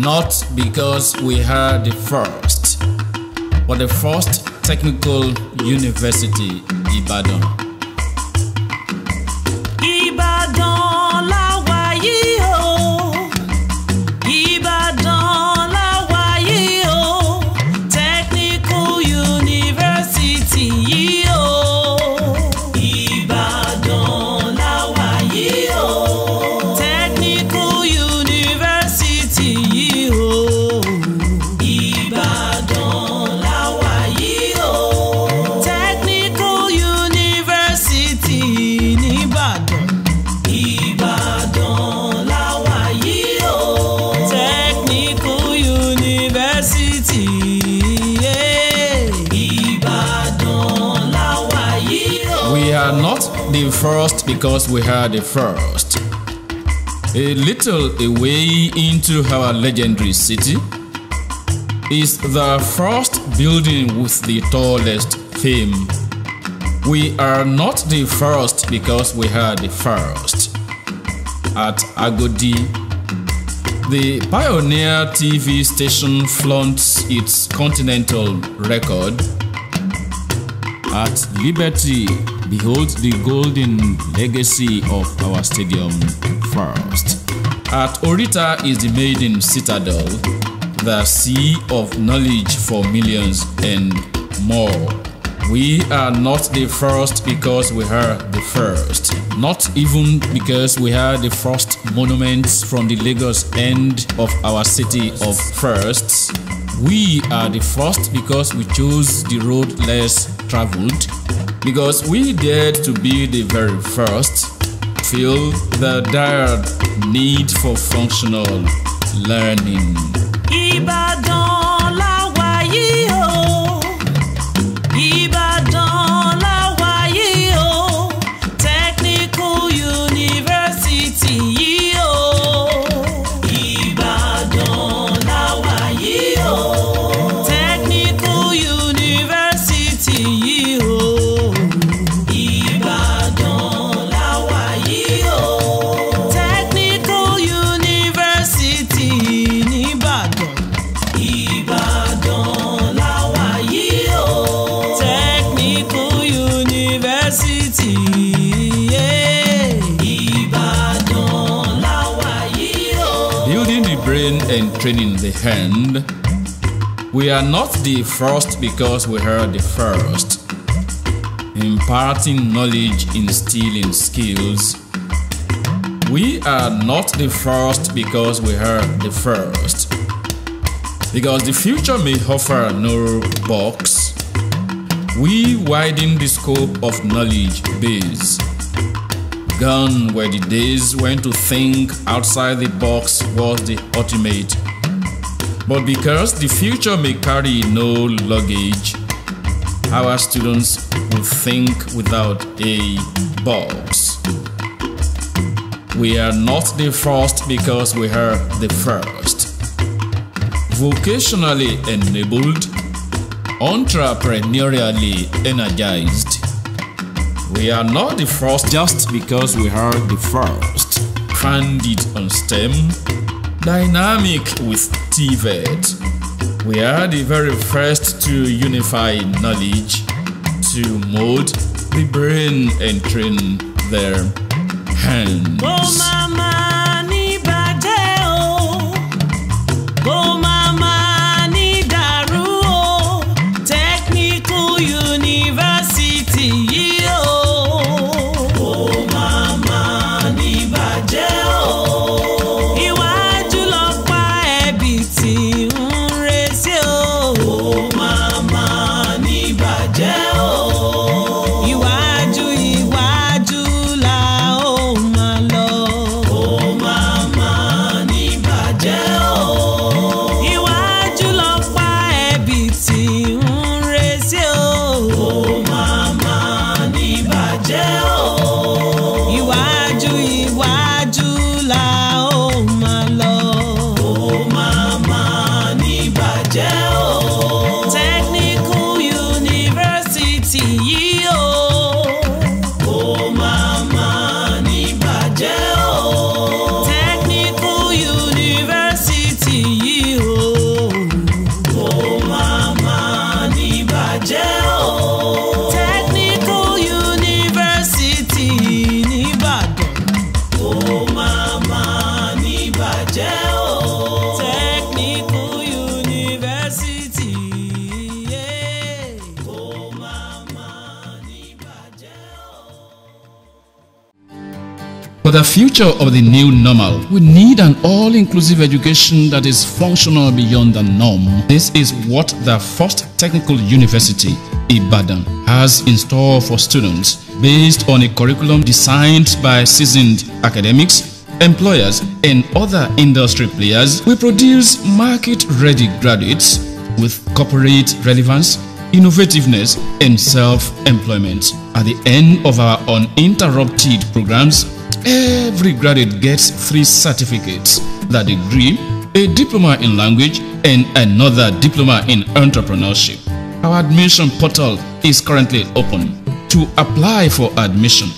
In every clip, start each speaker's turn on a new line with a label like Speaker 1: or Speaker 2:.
Speaker 1: not because we are the first, but the first technical university, Ibadan. First because we are the first. A little away into our legendary city is the first building with the tallest fame. We are not the first because we are the first. At Agodi, the Pioneer TV station flaunts its continental record at Liberty, behold the golden legacy of our stadium first. At Orita is the maiden citadel, the sea of knowledge for millions and more. We are not the first because we are the first. Not even because we are the first monuments from the Lagos end of our city of firsts. We are the first because we chose the road less traveled, because we dared to be the very first, feel the dire need for functional learning.
Speaker 2: Ìbàdàn
Speaker 1: and training the hand. We are not the first because we are the first. Imparting knowledge, instilling skills. We are not the first because we are the first. Because the future may offer no box. We widen the scope of knowledge base. Gone were the days when to think outside the box was the ultimate. But because the future may carry no luggage, our students will think without a box. We are not the first because we are the first. Vocationally enabled, entrepreneurially energized. We are not the first just because we are the first. Founded on STEM, dynamic with TVET. We are the very first to unify knowledge, to mold the brain and train their hands.
Speaker 2: Oh, Kó
Speaker 1: For the future of the new normal, we need an all-inclusive education that is functional beyond the norm. This is what the First Technical University, Ibadan, has in store for students based on a curriculum designed by seasoned academics, employers, and other industry players. We produce market-ready graduates with corporate relevance, innovativeness, and self-employment. At the end of our uninterrupted programs, every graduate gets three certificates the degree, a diploma in language, and another diploma in entrepreneurship. Our admission portal is currently open. To apply for admission,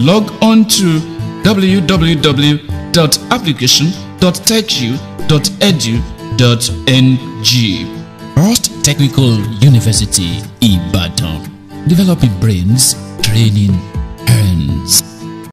Speaker 1: log on to www.application.techu.edu.ng. First Technical University, Ibadan. Developing brains, training.